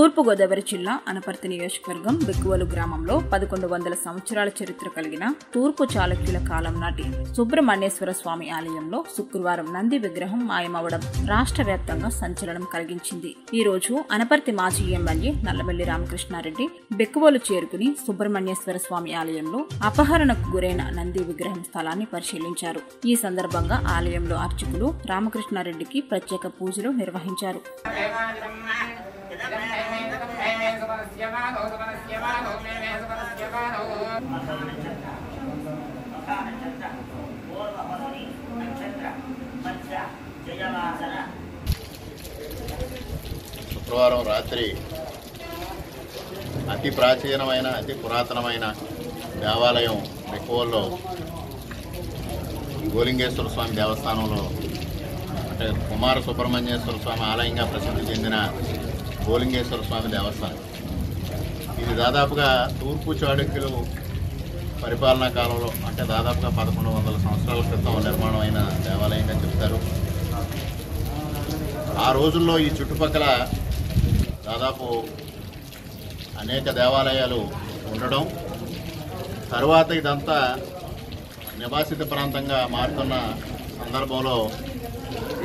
తూర్పుగోదావరి జిల్లా అనపర్తి నియోజకవర్గం బెక్కువలు గ్రామంలో పదకొండు వందల సంవత్సరాల చరిత్ర కలిగిన తూర్పు చాళుక్యుల కాలం నాటి సుబ్రహ్మణ్యేశ్వర స్వామి ఆలయంలో శుక్రవారం నంది విగ్రహం మాయమవడం రాష్ట్ర వ్యాప్తంగా సంచలనం కలిగించింది. ఈ రోజు అనపర్తి మాజీ ఎమ్మెల్యే నల్లమల్లి రామకృష్ణారెడ్డి బెక్కువలు చేరుకుని సుబ్రహ్మణ్యేశ్వర స్వామి ఆలయంలో అపహరణకు గురైన నంది విగ్రహం స్థలాన్ని పరిశీలించారు. ఈ సందర్భంగా ఆలయంలో అర్చకులు రామకృష్ణారెడ్డికి ప్రత్యేక పూజలు నిర్వహించారు. శుక్రవారం రాత్రి అతి ప్రాచీనమైన అతి పురాతనమైన దేవాలయం మెక్కువల్లో గోలింగేశ్వర స్వామి దేవస్థానంలో అంటే కుమార సుబ్రహ్మణ్యేశ్వర స్వామి ఆలయంగా ప్రసిద్ధి చెందిన గోలింగేశ్వర స్వామి దేవస్థానం. ఇది దాదాపుగా తూర్పు చాళుక్యులు పరిపాలనా కాలంలో అంటే దాదాపుగా పదకొండు వందల సంవత్సరాల క్రితం నిర్మాణం అయిన దేవాలయంగా చెప్తారు. ఆ రోజుల్లో ఈ చుట్టుపక్కల దాదాపు అనేక దేవాలయాలు ఉండడం తరువాత ఇదంతా నివాసిత ప్రాంతంగా మారుతున్న సందర్భంలో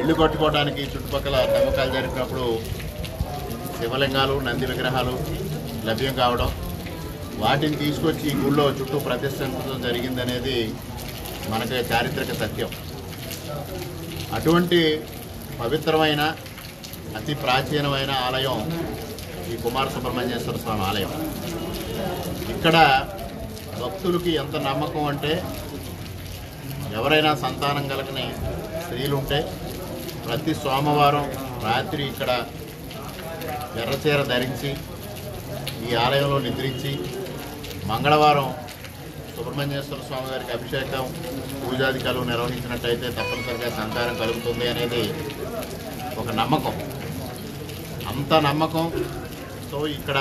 ఇల్లు కట్టుకోవడానికి చుట్టుపక్కల తవ్వకాలు జరిపినప్పుడు శివలింగాలు నంది విగ్రహాలు లభ్యం కావడం వాటిని తీసుకొచ్చి ఈ గుళ్ళో చుట్టూ ప్రతిష్ఠించడం జరిగిందనేది మనకి చారిత్రక సత్యం. అటువంటి పవిత్రమైన అతి ప్రాచీనమైన ఆలయం ఈ కుమార సుబ్రహ్మణ్యేశ్వర స్వామి ఆలయం. ఇక్కడ భక్తులకి ఎంత నమ్మకం అంటే ఎవరైనా సంతానం కలగని స్త్రీలుంటే ప్రతి సోమవారం రాత్రి ఇక్కడ ఎర్రచీర ధరించి ఈ ఆలయంలో నిద్రించి మంగళవారం సుబ్రహ్మణ్యేశ్వర స్వామి గారికి అభిషేకం పూజాధికారులు నిర్వహించినట్టయితే తప్పనిసరిగా సంతానం కలుగుతుంది అనేది ఒక నమ్మకం. అంత నమ్మకం. సో ఇక్కడ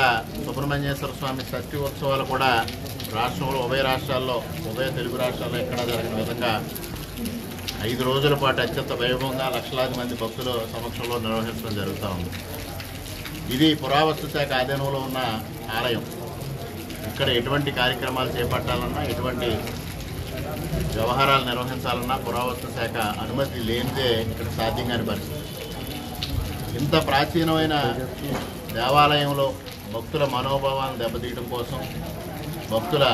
సుబ్రహ్మణ్యేశ్వర స్వామి షష్ఠి ఉత్సవాలు కూడా రాష్ట్రంలో ఉభయ రాష్ట్రాల్లో ఉభయ తెలుగు రాష్ట్రాల్లో ఎక్కడ జరిగిన విధంగా ఐదు రోజుల పాటు అత్యంత వైభవంగా లక్షలాది మంది భక్తుల సమక్షంలో నిర్వహించడం జరుగుతూ ఉంది. ఇది పురావస్తు శాఖ ఆధీనంలో ఉన్న ఆలయం. ఇక్కడ ఎటువంటి కార్యక్రమాలు చేపట్టాలన్నా ఎటువంటి వ్యవహారాలు నిర్వహించాలన్నా పురావస్తు శాఖ అనుమతి లేనిదే ఇక్కడ సాధ్యం కాని పరిస్థితి. ఇంత ప్రాచీనమైన దేవాలయంలో భక్తుల మనోభావాన్ని దెబ్బతీయడం కోసం భక్తుల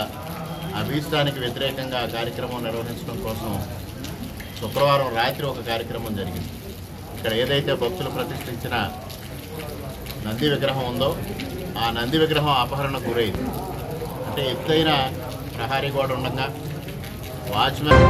అభీష్టానికి వ్యతిరేకంగా కార్యక్రమం నిర్వహించడం కోసం శుక్రవారం రాత్రి ఒక కార్యక్రమం జరిగింది. ఇక్కడ ఏదైతే భక్తులు ప్రతిష్ఠించిన నంది విగ్రహం ఉందో ఆ నంది విగ్రహం అపహరణ గురైంది. అంటే ఎత్తైన ప్రహారీ గోడ ఉండగా వాచ్మెన్